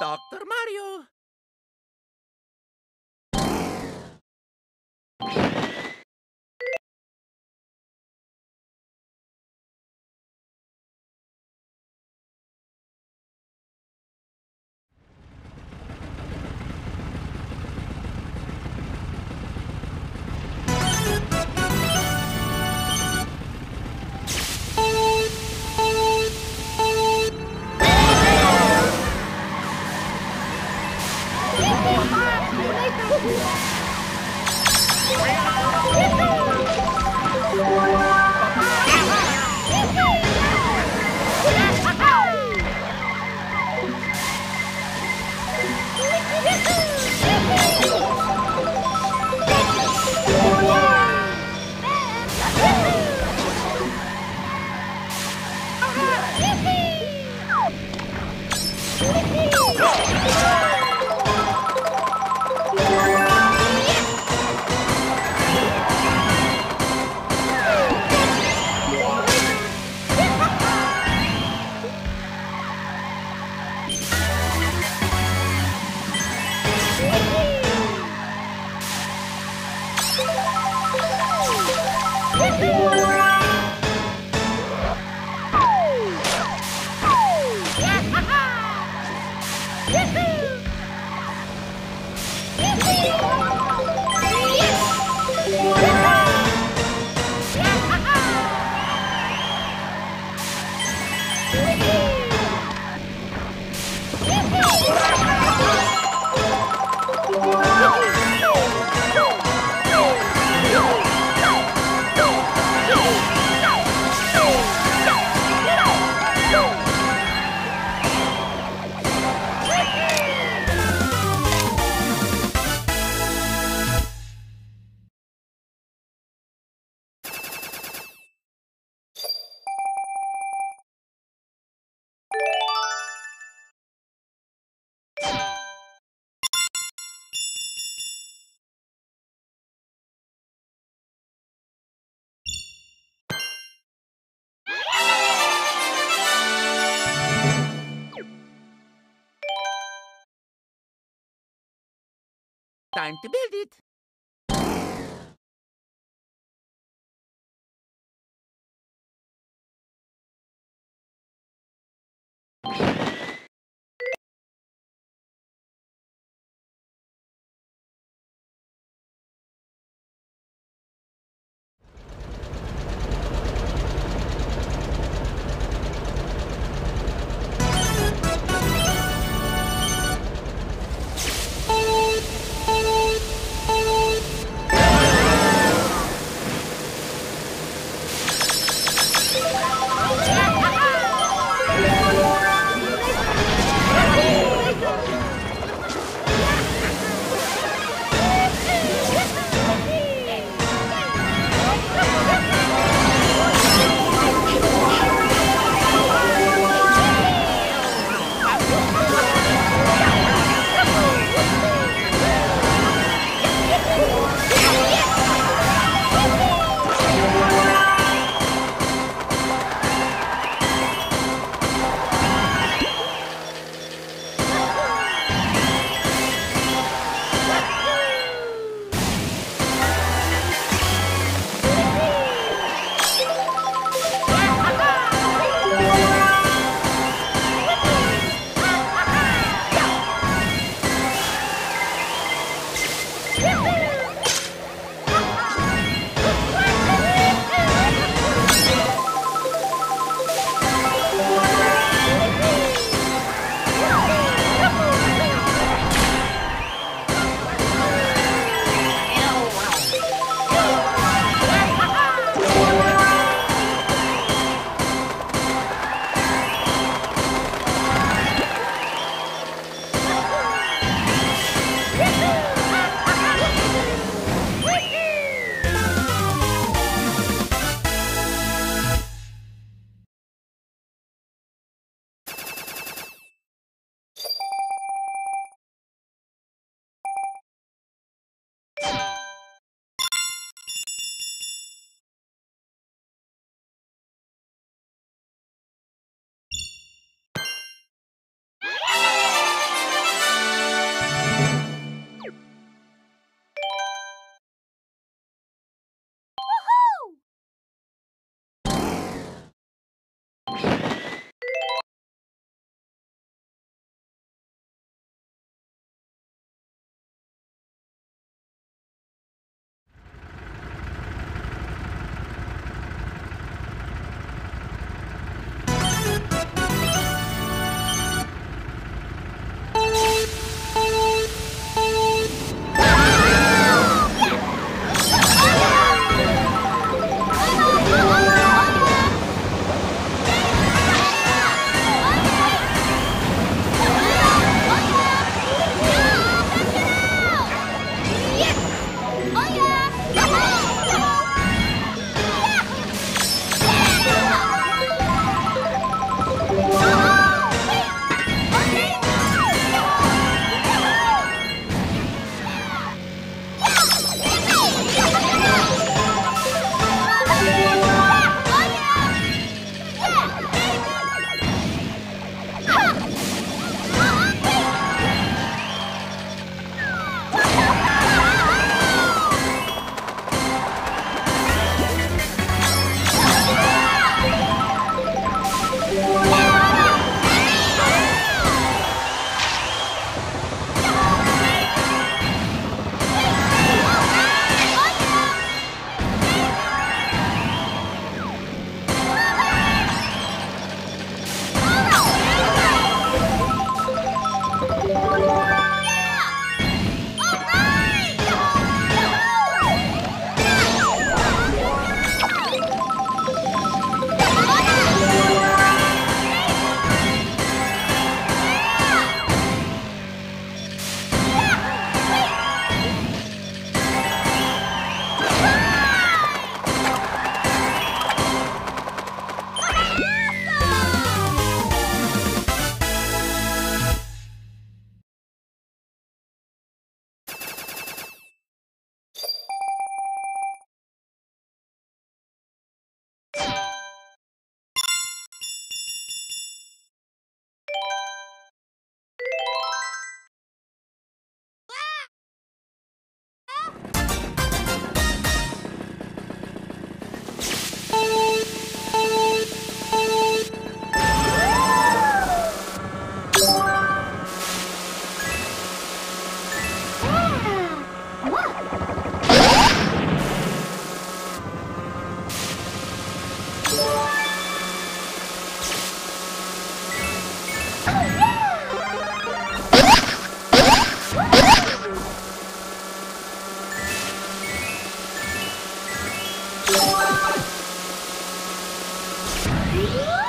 Dr. Mario. Woo! Time to build it. Whoa!